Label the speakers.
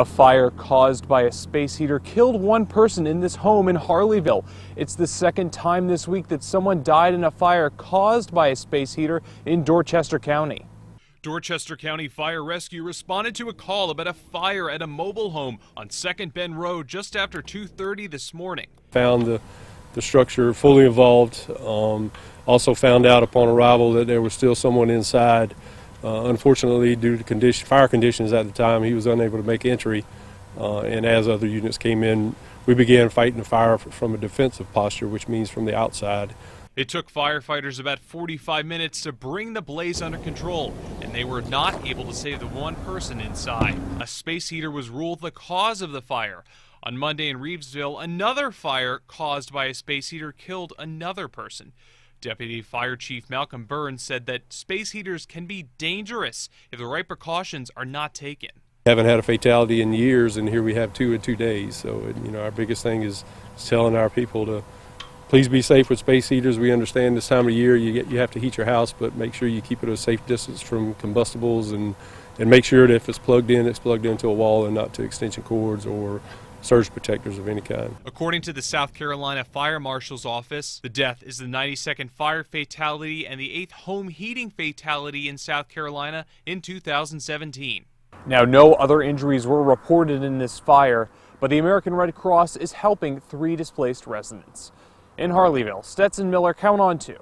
Speaker 1: A fire caused by a space heater killed one person in this home in Harleyville. It's the second time this week that someone died in a fire caused by a space heater in Dorchester County.
Speaker 2: Dorchester County Fire Rescue responded to a call about a fire at a mobile home on 2nd Bend Road just after 2.30 this morning.
Speaker 3: Found the, the structure fully involved. Um, also found out upon arrival that there was still someone inside. Uh, unfortunately, due to condition, fire conditions at the time, he was unable to make entry. Uh, and as other units came in, we began fighting the fire from a defensive posture, which means from the outside.
Speaker 2: It took firefighters about 45 minutes to bring the blaze under control, and they were not able to save the one person inside. A space heater was ruled the cause of the fire. On Monday in Reevesville, another fire caused by a space heater killed another person. Deputy Fire Chief Malcolm Burns said that space heaters can be dangerous if the right precautions are not taken.
Speaker 3: Haven't had a fatality in years, and here we have two in two days. So, you know, our biggest thing is telling our people to please be safe with space heaters. We understand this time of year you get you have to heat your house, but make sure you keep it a safe distance from combustibles, and and make sure that if it's plugged in, it's plugged into a wall and not to extension cords or surge protectors of any kind.
Speaker 2: According to the South Carolina Fire Marshal's Office, the death is the 92nd fire fatality and the 8th home heating fatality in South Carolina in 2017.
Speaker 1: Now, no other injuries were reported in this fire, but the American Red Cross is helping three displaced residents. In Harleyville, Stetson Miller, count on two.